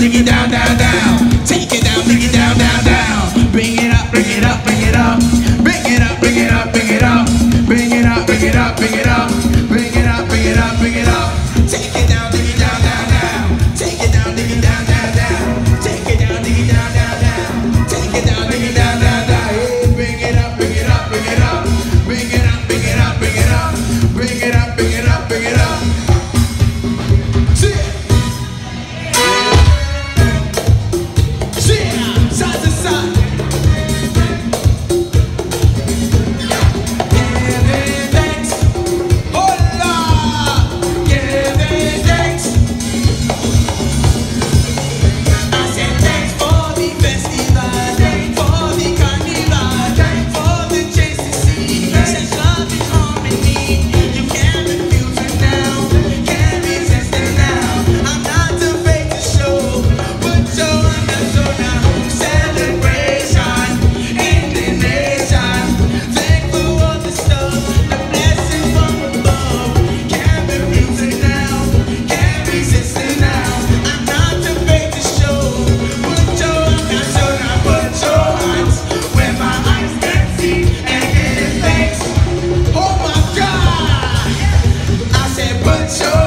bring it down, down, down. Take it down, bring it down, down, down. Bring it up, bring it up, bring it up. Bring it up, bring it up, bring it up. Bring it up, bring it up, bring it up. show.